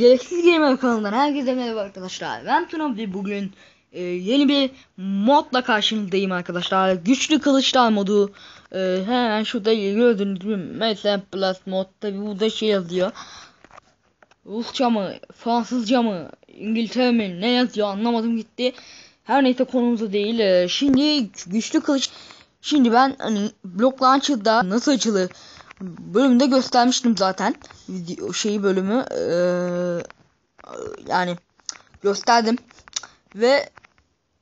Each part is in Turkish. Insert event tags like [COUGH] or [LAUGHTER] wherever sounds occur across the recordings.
Gereksiz Gamer kanalından herkese merhaba arkadaşlar. Ben Tuna ve bugün e, yeni bir modla karşınızdayım arkadaşlar. Güçlü kılıçlar modu. E, hemen şurada gördüğünüz gibi mesela Plus mod tabi burada şey yazıyor. Rusça mı, Fransızca mı, İngiltere mi ne yazıyor anlamadım gitti. Her neyse konumuz değil. E, şimdi güçlü kılıç. Şimdi ben hani Block Launcher'da nasıl açılır bölümde göstermiştim zaten. Video şeyi bölümü. Ee, yani gösterdim. Ve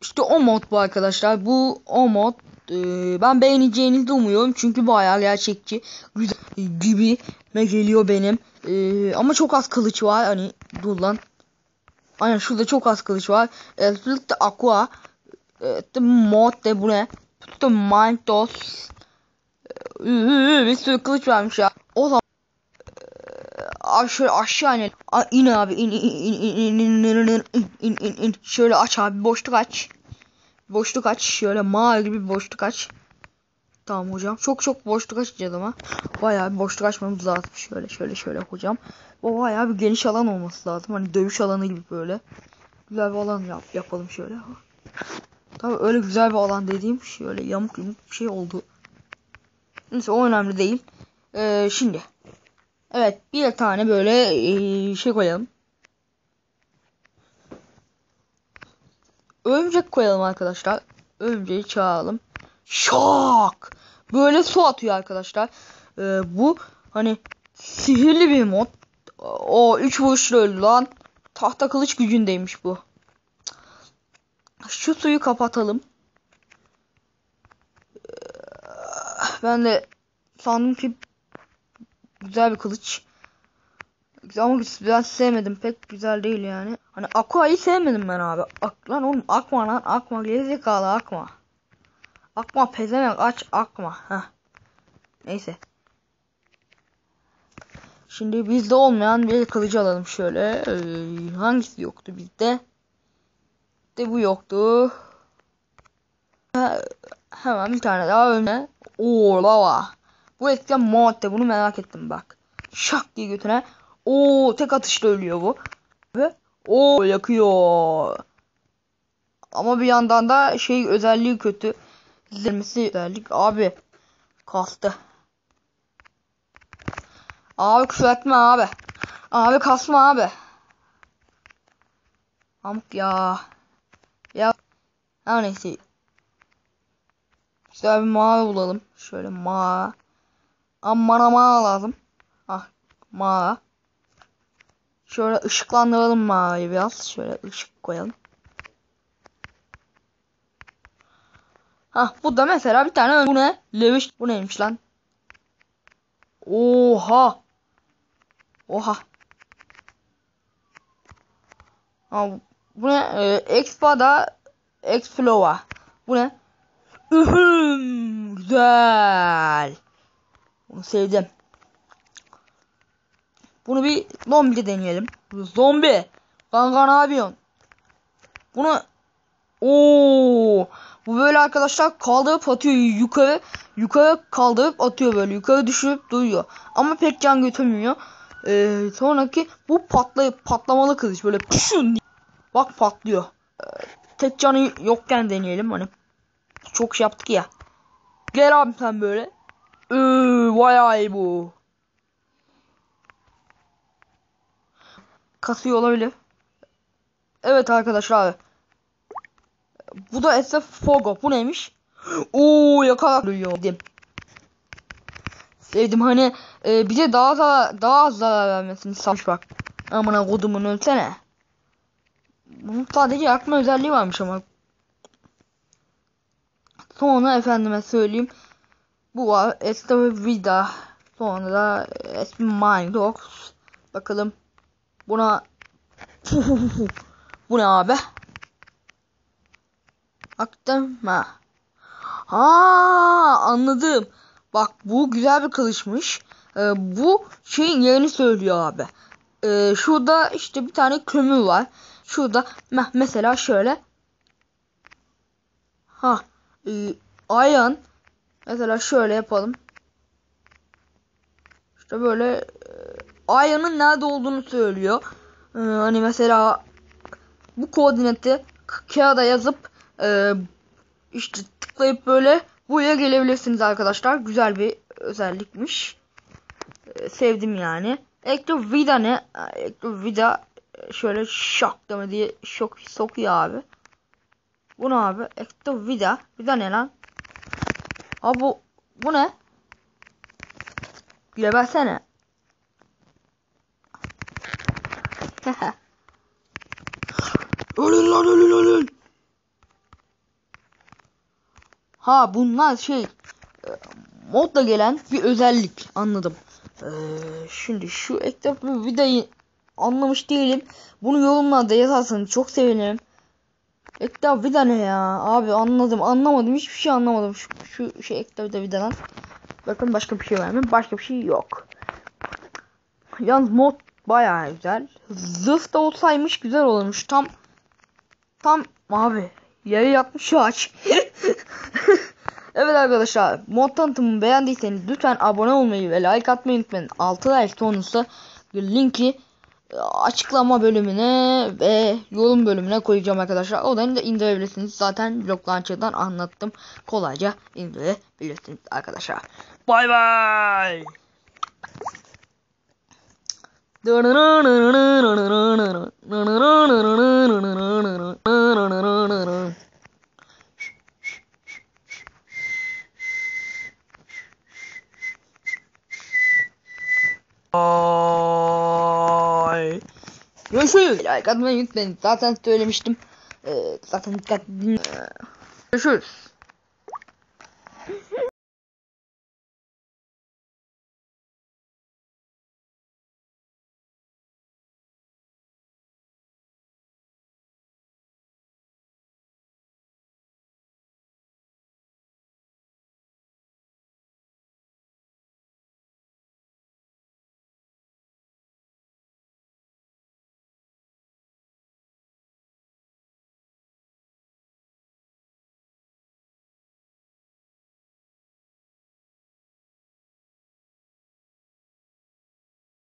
işte o mod bu arkadaşlar. Bu o mod ee, ben beğeneceğinizi umuyorum. Çünkü bayağı gerçekçi güzel gibi me geliyor benim. Ee, ama çok az kılıç var. Hani dur lan. Aynen şurada çok az kılıç var. Split Aqua. E, mod de bu ne? Tuttum Bir sürü kılıç varmış ya. O zaman şöyle aşağı in. in abi in in in in in in in in in şöyle aç abi boşluk aç. Boşluk aç şöyle mavi gibi boşluk aç. Tamam hocam. Çok çok boşluk açacağız ama. Bayağı bir boşluk açmamız lazım. Şöyle şöyle şöyle hocam. Bu bayağı bir geniş alan olması lazım. Hani dövüş alanı gibi böyle. Güzel bir alan yap yapalım şöyle. Tabii öyle güzel bir alan dediğim şöyle yamuk yumuk bir şey oldu. Neyse o önemli değil. Ee, şimdi. Evet bir tane böyle e, şey koyalım. Örümcek koyalım arkadaşlar. Örümceği çağıralım. Şak! Böyle su atıyor arkadaşlar. Ee, bu hani sihirli bir mod. O üç vuruşlu öldü lan. Tahta kılıç gücündeymiş bu. Şu suyu kapatalım. Ben de sandım ki güzel bir kılıç. Ama ben sevmedim. Pek güzel değil yani. Hani Aqua'yı sevmedim ben abi. Ak lan oğlum Akma lan. Akma gerizekalı Akma. Akma pezemek aç Akma. Heh. Neyse. Şimdi bizde olmayan bir kılıcı alalım şöyle. Ee, hangisi yoktu bizde? De bu yoktu. Hemen bir tane daha önüne. Oo lava. Bu eskiden modde bunu merak ettim bak. Şak diye götüne. Oo tek atışla ölüyor bu. Ve o yakıyor. Ama bir yandan da şey özelliği kötü. İzlenmesi özellik abi. Kastı. Abi küfür etme abi. Abi kasma abi. Amk ya. Ya. Her neyse. Güzel bir mavi bulalım. Şöyle ma. Ama bana ma lazım. Ah ma. Şöyle ışıklandıralım mavi biraz. Şöyle ışık koyalım. Ha bu da mesela bir tane bu ne? Leviş bu neymiş lan? Oha. Oha. Ha bu ne? Ee, Expada Explova. Bu ne? Ühüm, güzel. Bunu sevdim. Bunu bir zombi deneyelim. Zombi. Kanka ne yapıyorsun? Bunu Oo, bu böyle arkadaşlar kaldırıp atıyor yukarı. Yukarı kaldırıp atıyor böyle. Yukarı düşürüp duruyor. Ama pek can götürmüyor. Ee, sonraki bu patlayıp patlamalı kılıç böyle püşün Bak patlıyor. Ee, tek canı yokken deneyelim. Hani çok şey yaptık ya. Gel abi sen böyle. Vay iyi bu. Kasıyor olabilir. Evet arkadaşlar. Bu da SF Fogo. Bu neymiş? Oo yakalıyor. Sevdim hani e, bize daha da daha az zarar vermesini sağlamış bak. Amına kodumun ölsene. Bunun sadece yakma özelliği varmış ama Sonra efendime söyleyeyim. Bu var. Esther Vida. Sonra da Esmi Mindox. Bakalım. Buna [LAUGHS] Bu ne abi? Baktım ha. Ha anladım. Bak bu güzel bir kılıçmış. Ee, bu şeyin yerini söylüyor abi. Ee, şurada işte bir tane kömür var. Şurada mesela şöyle. Ha e, mesela şöyle yapalım. İşte böyle e, nerede olduğunu söylüyor. Ee, hani mesela bu koordinatı kağıda yazıp e, işte tıklayıp böyle buraya gelebilirsiniz arkadaşlar. Güzel bir özellikmiş. Ee, sevdim yani. Ekto vida ne? Ekto vida e, şöyle şok deme diye şok sokuyor abi. Bu ne abi? Ekto vida. Vida ne lan? Abi bu, bu ne? Güleversene. [LAUGHS] ölün lan ölün ölün. Ha bunlar şey e, modla gelen bir özellik anladım. Ee, şimdi şu eklem vidayı anlamış değilim. Bunu yorumlarda yazarsanız çok sevinirim. Ekta vida ne ya? Abi anladım anlamadım hiçbir şey anlamadım. Şu, şu şey ekta vida vidadan. Bakın başka bir şey var mı? Başka bir şey yok. Yalnız mod bayağı güzel. Zırh da olsaymış güzel olurmuş. Tam tam abi yere yatmış ağaç. [LAUGHS] evet arkadaşlar mod tanıtımımı beğendiyseniz lütfen abone olmayı ve like atmayı unutmayın. 6 like sonrası linki açıklama bölümüne ve yorum bölümüne koyacağım arkadaşlar. Oradan da indirebilirsiniz. Zaten blok launcher'dan anlattım. Kolayca indirebilirsiniz arkadaşlar. Bay bay. Görüşürüz. Like unutmayın. Zaten söylemiştim. Ee, zaten dikkat Görüşürüz.